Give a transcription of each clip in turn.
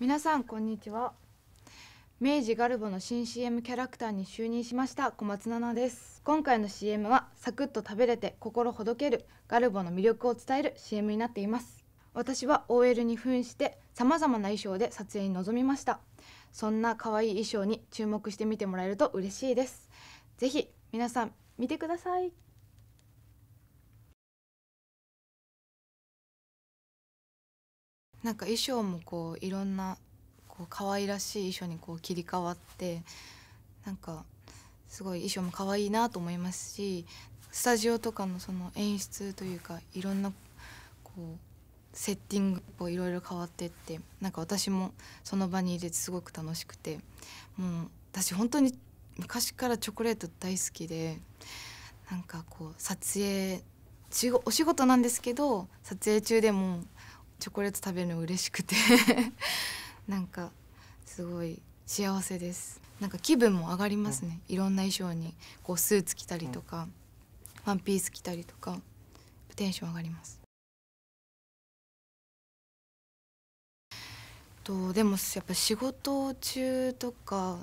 皆さんこんにちは。明治ガルボの新 CM キャラクターに就任しました小松菜奈です。今回の CM はサクッと食べれて心ほどけるガルボの魅力を伝える CM になっています。私は OL に扮して様々な衣装で撮影に臨みました。そんな可愛い衣装に注目してみてもらえると嬉しいです。ぜひ皆さん見てください。なんか衣装もこういろんなこう可愛らしい衣装にこう切り替わってなんかすごい衣装も可愛いなと思いますしスタジオとかのその演出というかいろんなこうセッティングもいろいろ変わってってなんか私もその場に入れてすごく楽しくてもう私本当に昔からチョコレート大好きでなんかこう撮影お仕事なんですけど撮影中でもチョコレート食べるの嬉しくて。なんかすごい幸せです。なんか気分も上がりますね、いろんな衣装にこうスーツ着たりとか、ワンピース着たりとかテンション上がります。とでもやっぱ仕事中とか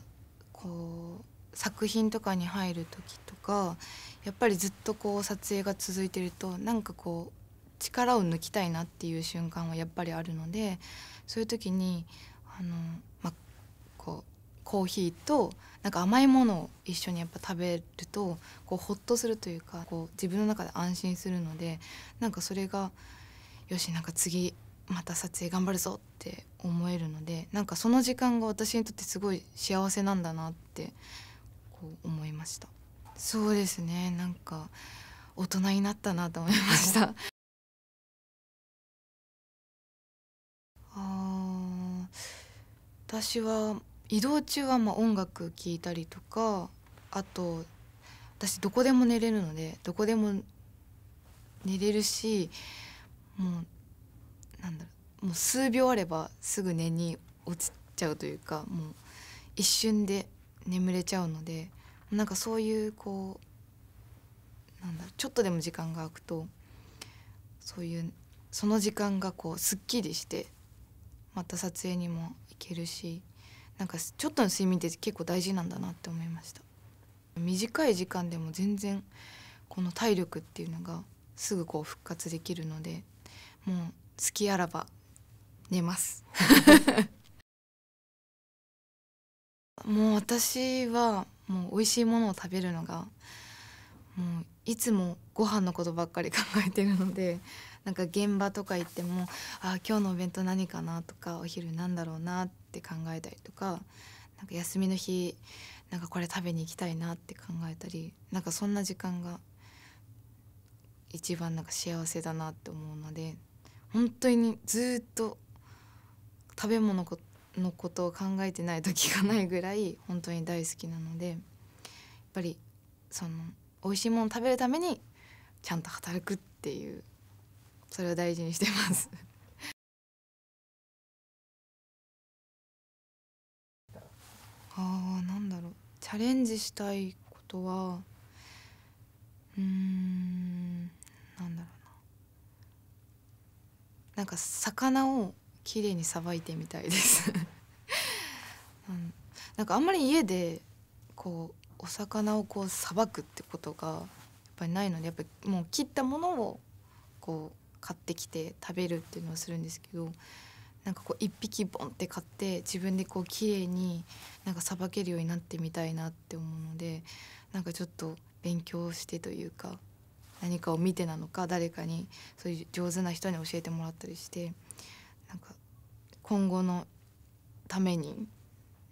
こう作品とかに入る時とかやっぱりずっとこう撮影が続いてるとなんかこう力を抜きたいなっていう瞬間はやっぱりあるのでそういう時にあの、ま、こうコーヒーとなんか甘いものを一緒にやっぱ食べるとこうホッとするというかこう自分の中で安心するのでなんかそれがよしなんか次また撮影頑張るぞって思えるのでなんかその時間が私にとってすごい幸せなんだなってこう思いました。そうですね。なんか大人になったなと思いました。私は移動中はま音楽聴いたりとかあと私どこでも寝れるのでどこでも寝れるしもうなんだろうもう数秒あればすぐ寝に落ちちゃうというかもう一瞬で眠れちゃうのでなんかそういうこうなんだろうちょっとでも時間が空くとそういうその時間がこうすっきりしてまた撮影にも行けるしなんかちょっとの睡眠って結構大事なんだなって思いました。短い時間でも全然この体力っていうのがすぐこう復活できるのでもう好きあらば寝ます。もう私はもう美味しいものを食べるのがもういつもご飯のことばっかり考えてるのでなんか現場とか行ってもあ今日のお弁当何かなとかお昼なんだろうなって考えたりとかなんか休みの日なんかこれ食べに行きたいなって考えたりなんかそんな時間が一番なんか幸せだなって思うので本当にずっと食べ物のことを考えてない時がないぐらい本当に大好きなのでやっぱりその美味しいもの食べるためにちゃんと働くっていうそれを大事にしてます。あーなんだろう。チャレンジしたいことはうんなんだろうな。なんか魚をきれいにさばいてみたいです。うん、なんかあんまり家でこうお魚をこうさばくってことがやっぱりないのでやっぱりもう切ったものをこう買ってきて食べるっていうのをするんですけどなんかこう1匹ボンって買って自分でこう綺麗になんかさばけるようになってみたいなって思うのでなんかちょっと勉強してというか何かを見てなのか誰かにそういう上手な人に教えてもらったりしてなんか今後のために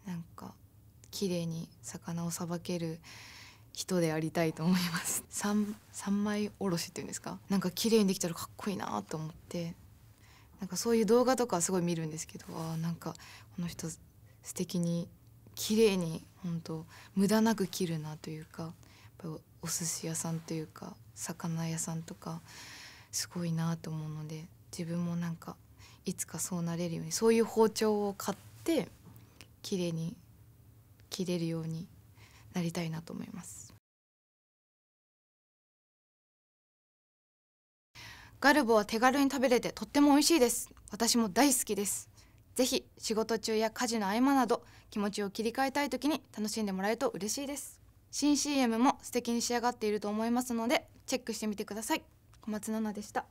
なんか綺麗に魚をさばける人でありたいと思います。三三枚おろしっていうんですか？なんか綺麗にできたらかっこいいなと思って。なんかそういう動画とかすごい見るんですけどあなんかこの人素敵に綺麗に本当無駄なく切るなというかやっぱお寿司屋さんというか魚屋さんとかすごいなと思うので自分もなんかいつかそうなれるようにそういう包丁を買って綺麗に切れるようになりたいなと思います。ガルボは手軽に食べれてとっても美味しいです。私も大好きです。ぜひ仕事中や家事の合間など気持ちを切り替えたい時に楽しんでもらえると嬉しいです。新 CM も素敵に仕上がっていると思いますのでチェックしてみてください。小松菜奈でした。